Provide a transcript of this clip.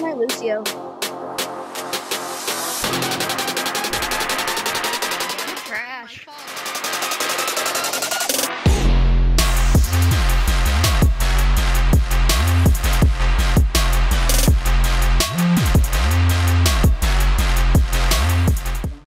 My Lucio? Trash.